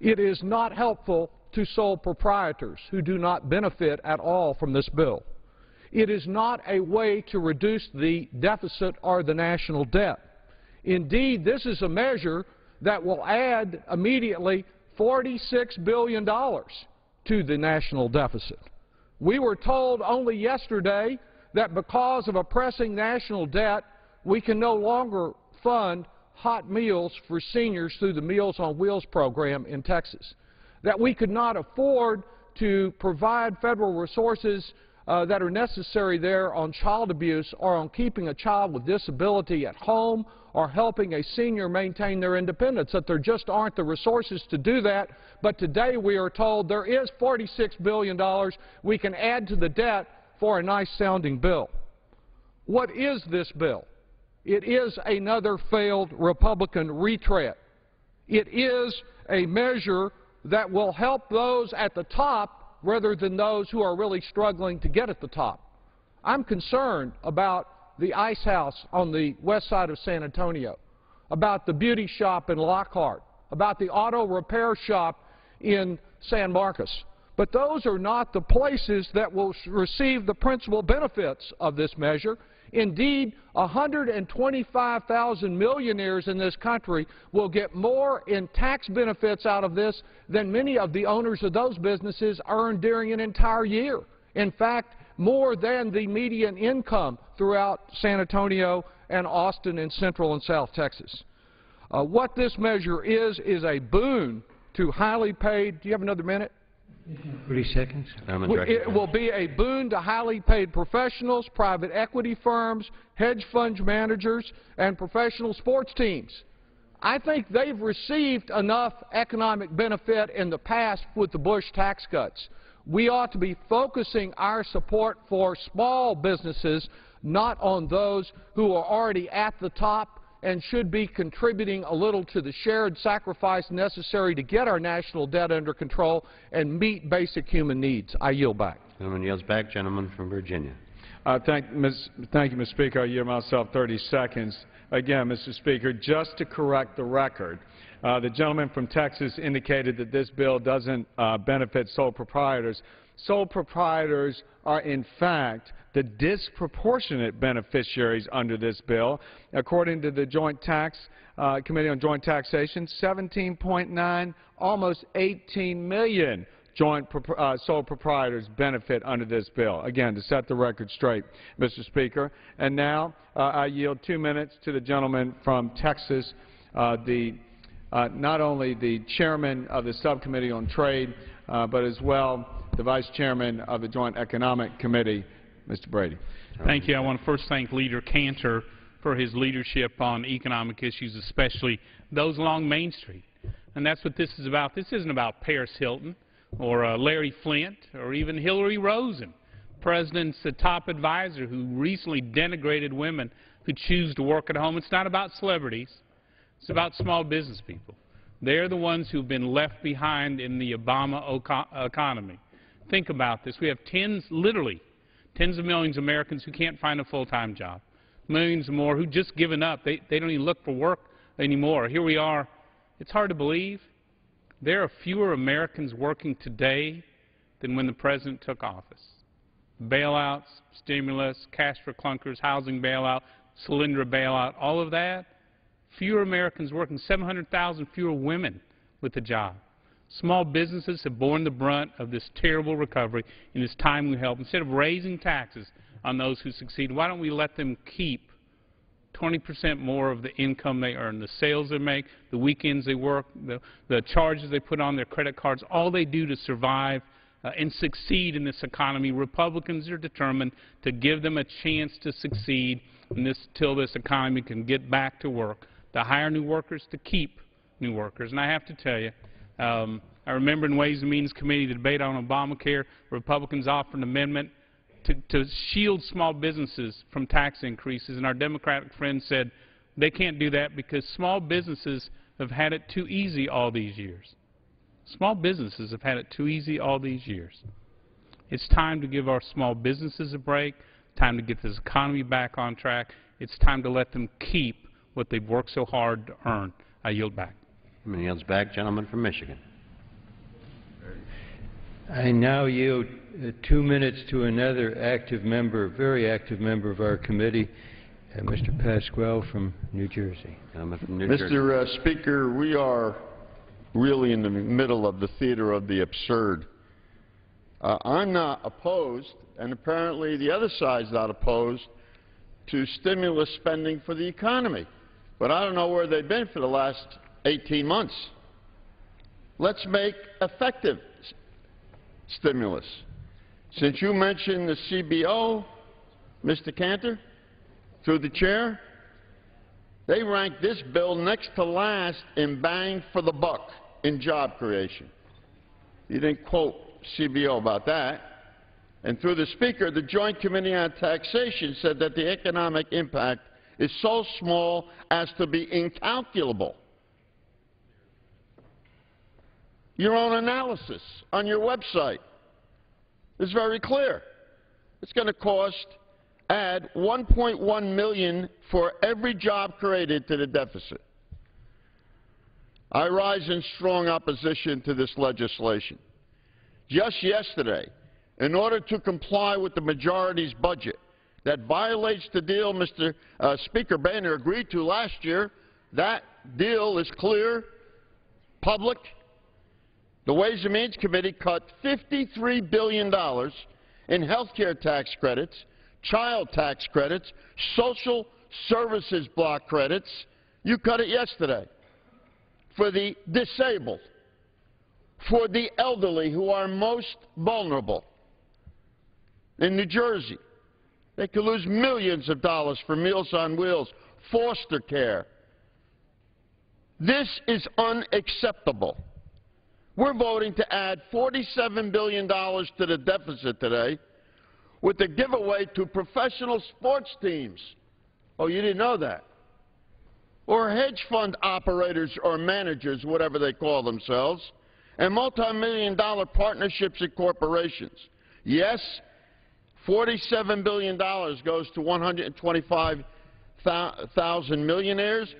It is not helpful to sole proprietors who do not benefit at all from this bill. It is not a way to reduce the deficit or the national debt. Indeed, this is a measure that will add immediately $46 billion to the national deficit. We were told only yesterday that because of a pressing national debt, we can no longer fund hot meals for seniors through the Meals on Wheels program in Texas, that we could not afford to provide federal resources uh, that are necessary there on child abuse or on keeping a child with disability at home or helping a senior maintain their independence, that there just aren't the resources to do that. But today we are told there is $46 billion we can add to the debt for a nice sounding bill. What is this bill? It is another failed Republican retread. It is a measure that will help those at the top rather than those who are really struggling to get at the top. I'm concerned about the ice house on the west side of San Antonio, about the beauty shop in Lockhart, about the auto repair shop in San Marcos. But those are not the places that will receive the principal benefits of this measure. Indeed, 125,000 millionaires in this country will get more in tax benefits out of this than many of the owners of those businesses earn during an entire year. In fact, more than the median income throughout San Antonio and Austin and Central and South Texas. Uh, what this measure is, is a boon to highly paid, do you have another minute? 30 seconds. It will be a boon to highly paid professionals, private equity firms, hedge fund managers, and professional sports teams. I think they've received enough economic benefit in the past with the Bush tax cuts. We ought to be focusing our support for small businesses, not on those who are already at the top and should be contributing a little to the shared sacrifice necessary to get our national debt under control and meet basic human needs. I yield back. Gentleman yields back. Gentleman from Virginia. Uh, thank, Ms., thank you, Mr. Speaker. I yield myself 30 seconds. Again, Mr. Speaker, just to correct the record, uh, the gentleman from Texas indicated that this bill doesn't uh, benefit sole proprietors. Sole proprietors are, in fact, the disproportionate beneficiaries under this bill. According to the Joint Tax uh, Committee on Joint Taxation, 17.9, almost 18 million joint uh, sole proprietors benefit under this bill. Again, to set the record straight, Mr. Speaker. And now uh, I yield two minutes to the gentleman from Texas, uh, the, uh, not only the chairman of the Subcommittee on Trade, uh, but as well the vice chairman of the Joint Economic Committee, Mr. Brady. Thank you. I want to first thank Leader Cantor for his leadership on economic issues, especially those along Main Street. And that's what this is about. This isn't about Paris Hilton or uh, Larry Flynt or even Hillary Rosen, President's top advisor who recently denigrated women who choose to work at home. It's not about celebrities. It's about small business people. They're the ones who've been left behind in the Obama economy. Think about this. We have tens, literally, tens of millions of Americans who can't find a full-time job, millions more who just given up. They, they don't even look for work anymore. Here we are. It's hard to believe. There are fewer Americans working today than when the President took office. Bailouts, stimulus, cash for clunkers, housing bailout, Solyndra bailout, all of that, fewer Americans working, 700,000 fewer women with a job. Small businesses have borne the brunt of this terrible recovery in this timely help. Instead of raising taxes on those who succeed, why don't we let them keep 20% more of the income they earn, the sales they make, the weekends they work, the, the charges they put on their credit cards, all they do to survive uh, and succeed in this economy. Republicans are determined to give them a chance to succeed until this economy can get back to work, to hire new workers, to keep new workers. And I have to tell you, Um, I remember in Ways and Means Committee the debate on Obamacare, Republicans offered an amendment to, to shield small businesses from tax increases, and our Democratic friends said they can't do that because small businesses have had it too easy all these years. Small businesses have had it too easy all these years. It's time to give our small businesses a break, time to get this economy back on track. It's time to let them keep what they've worked so hard to earn. I yield back. Gentleman yields back. Gentleman from Michigan. I now yield uh, two minutes to another active member, very active member of our committee, uh, Mr. Pascrell from New Jersey. Gentleman from New Jersey. Mr. Uh, Speaker, we are really in the middle of the theater of the absurd. Uh, I'm not opposed, and apparently the other side's not opposed, to stimulus spending for the economy. But I don't know where they've been for the last 18 months. Let's make effective stimulus. Since you mentioned the CBO, Mr. Cantor, through the chair, they ranked this bill next to last in bang for the buck in job creation. You didn't quote CBO about that. And through the Speaker, the Joint Committee on Taxation said that the economic impact is so small as to be incalculable. Your own analysis on your website is very clear. It's going to cost, add 1.1 million for every job created to the deficit. I rise in strong opposition to this legislation. Just yesterday, in order to comply with the majority's budget that violates the deal Mr. Uh, Speaker Boehner agreed to last year, that deal is clear, public. The Ways and Means Committee cut $53 billion in health care tax credits, child tax credits, social services block credits. You cut it yesterday for the disabled, for the elderly who are most vulnerable. In New Jersey, they could lose millions of dollars for Meals on Wheels, foster care. This is unacceptable. We're voting to add $47 billion to the deficit today with the giveaway to professional sports teams. Oh, you didn't know that? Or hedge fund operators or managers, whatever they call themselves, and multi-million dollar partnerships and corporations. Yes, $47 billion goes to 125,000 millionaires,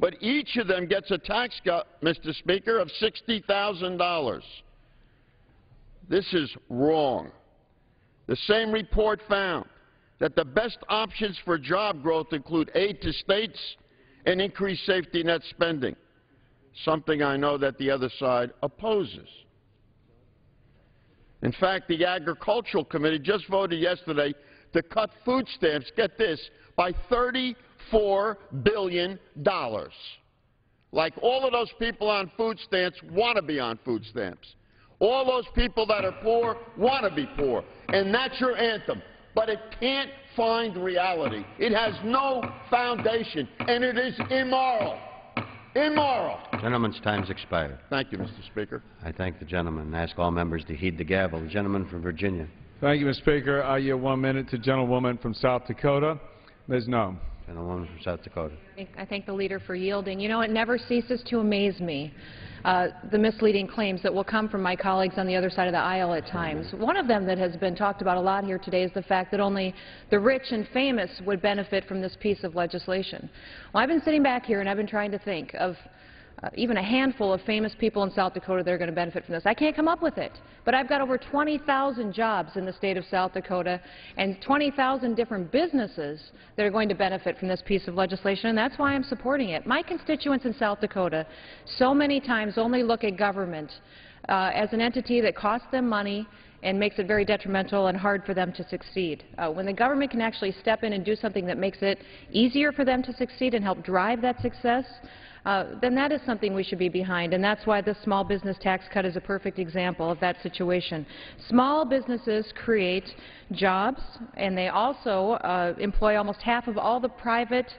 but each of them gets a tax cut, Mr. Speaker, of $60,000. This is wrong. The same report found that the best options for job growth include aid to states and increased safety net spending, something I know that the other side opposes. In fact, the Agricultural Committee just voted yesterday to cut food stamps, get this, by $34 billion. Like all of those people on food stamps want to be on food stamps. All those people that are poor want to be poor. And that's your anthem. But it can't find reality. It has no foundation, and it is immoral. Immoral. Gentleman's time's expired. Thank you, Mr. Speaker. I thank the gentleman and ask all members to heed the gavel. The gentleman from Virginia. Thank you, Mr. Speaker. I yield one minute to gentlewoman from South Dakota, Ms. Noem. Gentlewoman from South Dakota. I thank the leader for yielding. You know, it never ceases to amaze me, uh, the misleading claims that will come from my colleagues on the other side of the aisle at times. One of them that has been talked about a lot here today is the fact that only the rich and famous would benefit from this piece of legislation. Well, I've been sitting back here and I've been trying to think of uh, even a handful of famous people in South Dakota that are going to benefit from this. I can't come up with it, but I've got over 20,000 jobs in the state of South Dakota and 20,000 different businesses that are going to benefit from this piece of legislation, and that's why I'm supporting it. My constituents in South Dakota so many times only look at government uh, as an entity that costs them money and makes it very detrimental and hard for them to succeed. Uh, when the government can actually step in and do something that makes it easier for them to succeed and help drive that success, uh, then that is something we should be behind, and that's why the small business tax cut is a perfect example of that situation. Small businesses create jobs, and they also uh, employ almost half of all the private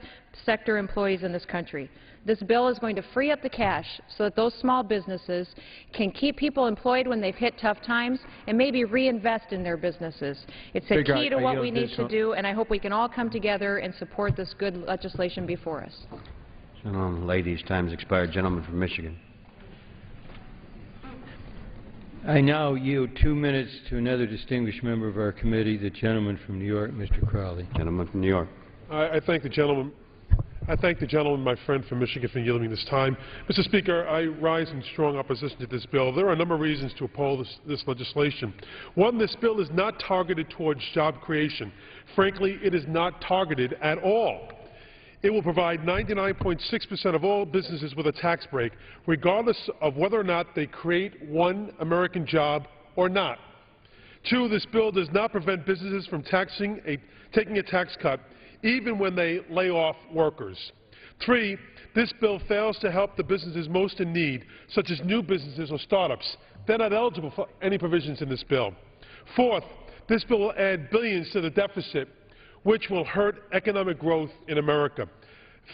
sector employees in this country. This bill is going to free up the cash so that those small businesses can keep people employed when they've hit tough times and maybe reinvest in their businesses. It's a Speaker, key to I what we need to do, and I hope we can all come together and support this good legislation before us. Gentleman, ladies, time's expired. Gentleman from Michigan. I now yield two minutes to another distinguished member of our committee, the gentleman from New York, Mr. Crowley. Gentleman from New York. I, I thank the gentleman. I thank the gentleman, my friend from Michigan, for yielding me this time. Mr. Speaker, I rise in strong opposition to this bill. There are a number of reasons to oppose this, this legislation. One, this bill is not targeted towards job creation. Frankly, it is not targeted at all. It will provide 99.6% of all businesses with a tax break, regardless of whether or not they create one American job or not. Two, this bill does not prevent businesses from a, taking a tax cut, even when they lay off workers. Three, this bill fails to help the businesses most in need, such as new businesses or startups. They're not eligible for any provisions in this bill. Fourth, this bill will add billions to the deficit, which will hurt economic growth in America.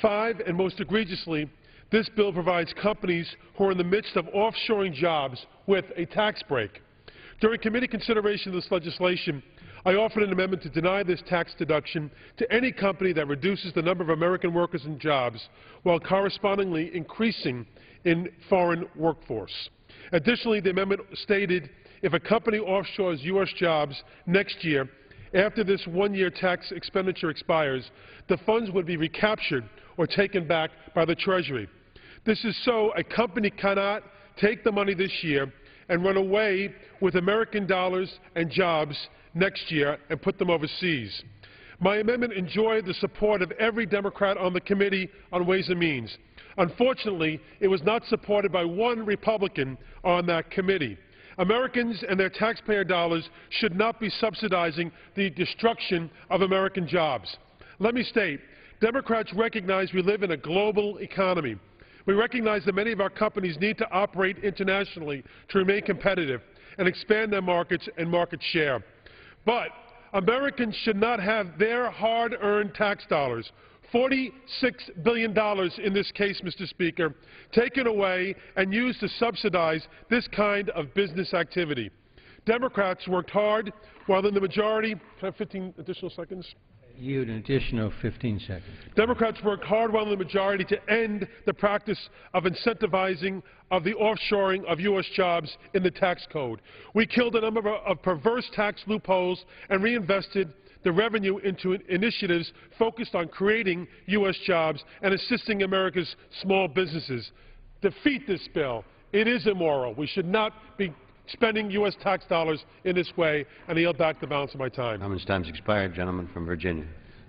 Five, and most egregiously, this bill provides companies who are in the midst of offshoring jobs with a tax break. During committee consideration of this legislation, I offered an amendment to deny this tax deduction to any company that reduces the number of American workers and jobs while correspondingly increasing in foreign workforce. Additionally, the amendment stated if a company offshores U.S. jobs next year, after this one-year tax expenditure expires, the funds would be recaptured or taken back by the Treasury. This is so a company cannot take the money this year and run away with American dollars and jobs next year and put them overseas. My amendment enjoyed the support of every Democrat on the Committee on Ways and Means. Unfortunately, it was not supported by one Republican on that committee. Americans and their taxpayer dollars should not be subsidizing the destruction of American jobs. Let me state, Democrats recognize we live in a global economy. We recognize that many of our companies need to operate internationally to remain competitive and expand their markets and market share. But Americans should not have their hard-earned tax dollars, $46 billion in this case, Mr. Speaker, taken away and used to subsidize this kind of business activity. Democrats worked hard while in the majority, can I have 15 additional seconds? Yield an additional 15 seconds. Democrats worked hard while in the majority to end the practice of incentivizing of the offshoring of U.S. jobs in the tax code. We killed a number of perverse tax loopholes and reinvested the revenue into initiatives focused on creating U.S. jobs and assisting America's small businesses. Defeat this bill. It is immoral. We should not be spending U.S. tax dollars in this way, and I yield back the balance of my time. Gentleman's time's expired. Gentleman from Virginia.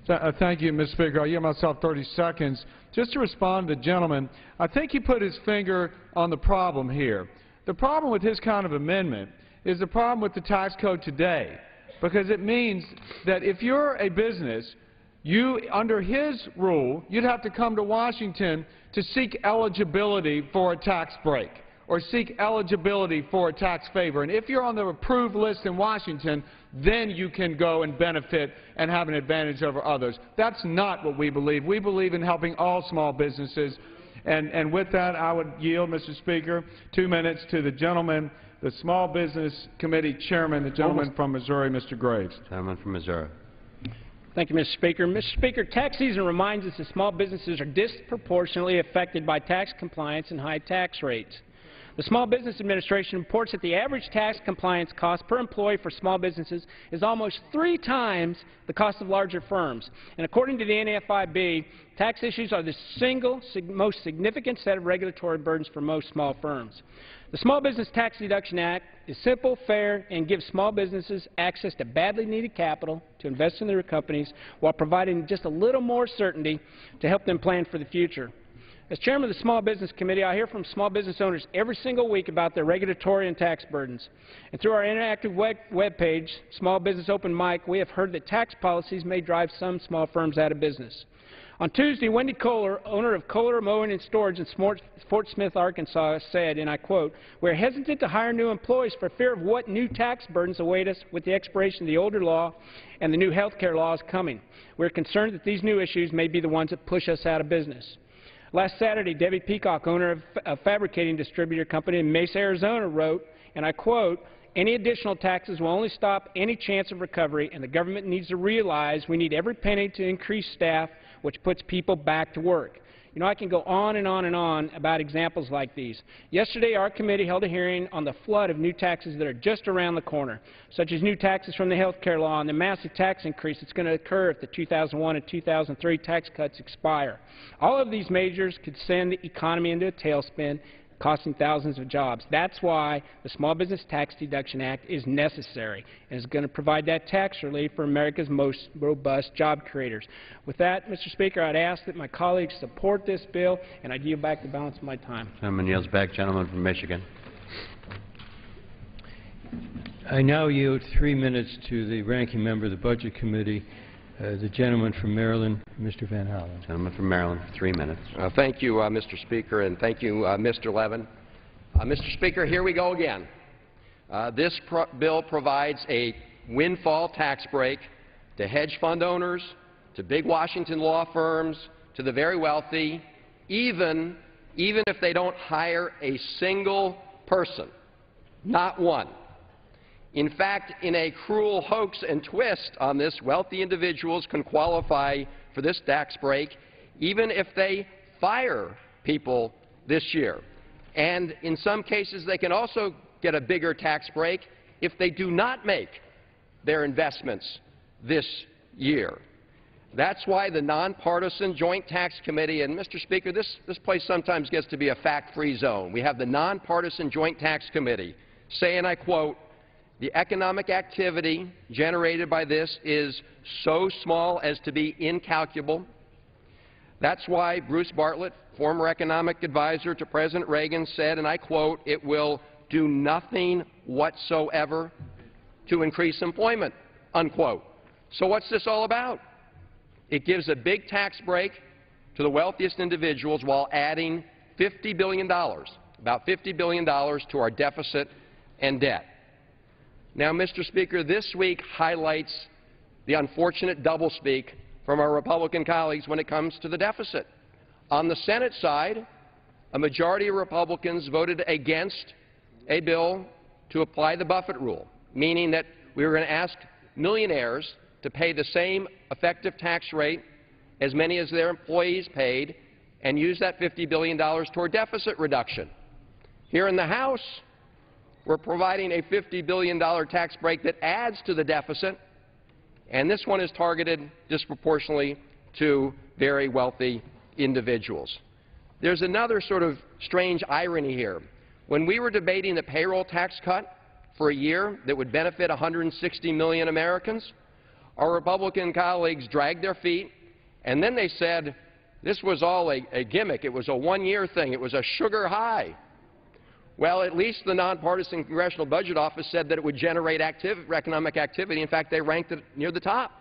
Uh, Thank you, Mr. Speaker. I'll give myself 30 seconds. Just to respond to the gentleman, I think he put his finger on the problem here. The problem with his kind of amendment is the problem with the tax code today, because it means that if you're a business, you, under his rule, you'd have to come to Washington to seek eligibility for a tax break or seek eligibility for a tax favor. And if you're on the approved list in Washington, then you can go and benefit and have an advantage over others. That's not what we believe. We believe in helping all small businesses. And, and with that, I would yield, Mr. Speaker, two minutes to the gentleman, the Small Business Committee Chairman, the gentleman from Missouri, Mr. Graves. Gentleman from Missouri. Thank you, Mr. Speaker. Mr. Speaker, tax season reminds us that small businesses are disproportionately affected by tax compliance and high tax rates. The Small Business Administration reports that the average tax compliance cost per employee for small businesses is almost three times the cost of larger firms. And according to the NFIB, tax issues are the single sig most significant set of regulatory burdens for most small firms. The Small Business Tax Deduction Act is simple, fair, and gives small businesses access to badly needed capital to invest in their companies while providing just a little more certainty to help them plan for the future. As chairman of the Small Business Committee, I hear from small business owners every single week about their regulatory and tax burdens. And through our interactive web, web page, Small Business Open Mic, we have heard that tax policies may drive some small firms out of business. On Tuesday, Wendy Kohler, owner of Kohler Mowing and Storage in Fort Smith, Arkansas, said, and I quote, "We're hesitant to hire new employees for fear of what new tax burdens await us with the expiration of the older law and the new health care laws coming. We're concerned that these new issues may be the ones that push us out of business." Last Saturday, Debbie Peacock, owner of a fabricating distributor company in Mesa, Arizona, wrote, and I quote, any additional taxes will only stop any chance of recovery, and the government needs to realize we need every penny to increase staff, which puts people back to work. You know, I can go on and on and on about examples like these. Yesterday, our committee held a hearing on the flood of new taxes that are just around the corner, such as new taxes from the health care law and the massive tax increase that's going to occur if the 2001 and 2003 tax cuts expire. All of these measures could send the economy into a tailspin costing thousands of jobs. That's why the Small Business Tax Deduction Act is necessary and is going to provide that tax relief for America's most robust job creators. With that, Mr. Speaker, I'd ask that my colleagues support this bill, and I yield back the balance of my time. Gentleman yields back. Gentleman from Michigan. I now yield three minutes to the ranking member of the Budget Committee, uh, the gentleman from Maryland, Mr. Van Hollen. Gentleman from Maryland, three minutes. Uh, thank you, uh, Mr. Speaker, and thank you, uh, Mr. Levin. Uh, Mr. Speaker, here we go again. Uh, this pro bill provides a windfall tax break to hedge fund owners, to big Washington law firms, to the very wealthy, even, even if they don't hire a single person, not one. In fact, in a cruel hoax and twist on this, wealthy individuals can qualify for this tax break even if they fire people this year. And in some cases, they can also get a bigger tax break if they do not make their investments this year. That's why the nonpartisan Joint Tax Committee, and Mr. Speaker, this, this place sometimes gets to be a fact-free zone. We have the nonpartisan Joint Tax Committee saying, I quote, the economic activity generated by this is so small as to be incalculable. That's why Bruce Bartlett, former economic advisor to President Reagan, said, and I quote, it will do nothing whatsoever to increase employment, unquote. So what's this all about? It gives a big tax break to the wealthiest individuals while adding $50 billion, about $50 billion to our deficit and debt. Now, Mr. Speaker, this week highlights the unfortunate doublespeak from our Republican colleagues when it comes to the deficit. On the Senate side, a majority of Republicans voted against a bill to apply the Buffett rule, meaning that we were going to ask millionaires to pay the same effective tax rate as many as their employees paid and use that $50 billion toward deficit reduction. Here in the House, we're providing a $50 billion tax break that adds to the deficit, and this one is targeted disproportionately to very wealthy individuals. There's another sort of strange irony here. When we were debating the payroll tax cut for a year that would benefit 160 million Americans, our Republican colleagues dragged their feet, and then they said this was all a, a gimmick. It was a one-year thing. It was a sugar high. Well, at least the nonpartisan Congressional Budget Office said that it would generate economic activity. In fact, they ranked it near the top.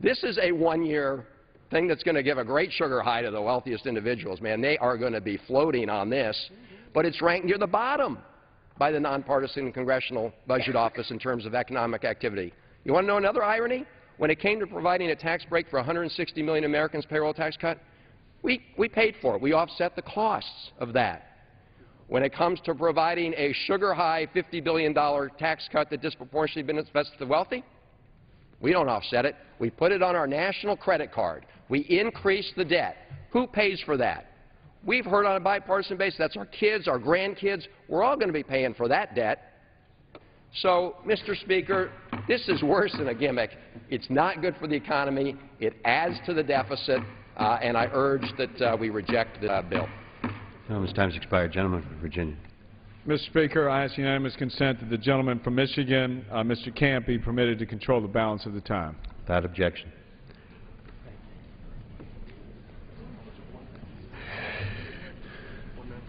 This is a one-year thing that's going to give a great sugar high to the wealthiest individuals, man. They are going to be floating on this. But it's ranked near the bottom by the nonpartisan Congressional Budget Office in terms of economic activity. You want to know another irony? When it came to providing a tax break for 160 million Americans' payroll tax cut, we, we paid for it. We offset the costs of that when it comes to providing a sugar-high $50 billion tax cut that disproportionately benefits the wealthy? We don't offset it. We put it on our national credit card. We increase the debt. Who pays for that? We've heard on a bipartisan basis that's our kids, our grandkids. We're all going to be paying for that debt. So, Mr. Speaker, this is worse than a gimmick. It's not good for the economy. It adds to the deficit, uh, and I urge that uh, we reject the uh, bill. Gentleman's time's expired. Gentleman from Virginia. Mr. Speaker, I ask unanimous consent that the gentleman from Michigan, uh, Mr. Camp, be permitted to control the balance of the time. Without objection.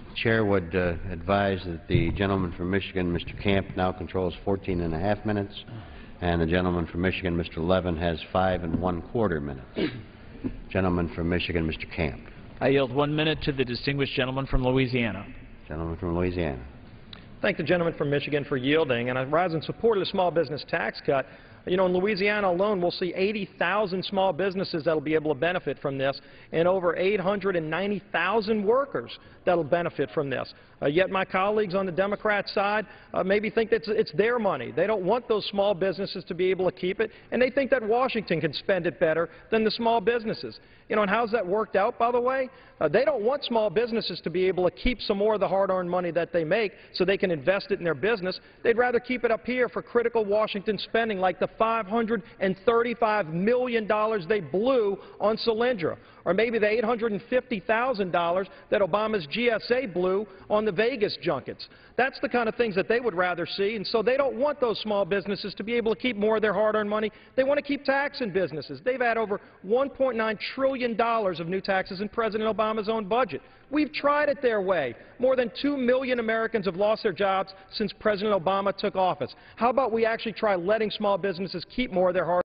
The Chair would uh, advise that the gentleman from Michigan, Mr. Camp, now controls 14 and a half minutes, and the gentleman from Michigan, Mr. Levin, has five and one quarter minutes. Gentleman from Michigan, Mr. Camp. I yield one minute to the distinguished gentleman from Louisiana. Gentleman from Louisiana. Thank the gentleman from Michigan for yielding, and I rise in support of the small business tax cut. You know, in Louisiana alone, we'll see 80,000 small businesses that will be able to benefit from this, and over 890,000 workers that will benefit from this. Uh, yet my colleagues on the Democrat side uh, maybe think that it's, it's their money. They don't want those small businesses to be able to keep it, and they think that Washington can spend it better than the small businesses. You know, and how's that worked out, by the way? Uh, they don't want small businesses to be able to keep some more of the hard-earned money that they make so they can invest it in their business. They'd rather keep it up here for critical Washington spending like the $535 million they blew on Solyndra, or maybe the $850,000 that Obama's GSA blew on the Vegas junkets. That's the kind of things that they would rather see, and so they don't want those small businesses to be able to keep more of their hard-earned money. They want to keep taxing businesses. They've had over $1.9 trillion of new taxes in President Obama's own budget. We've tried it their way. More than 2 million Americans have lost their jobs since President Obama took office. How about we actually try letting small businesses keep more of their hard